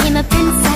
became a princess.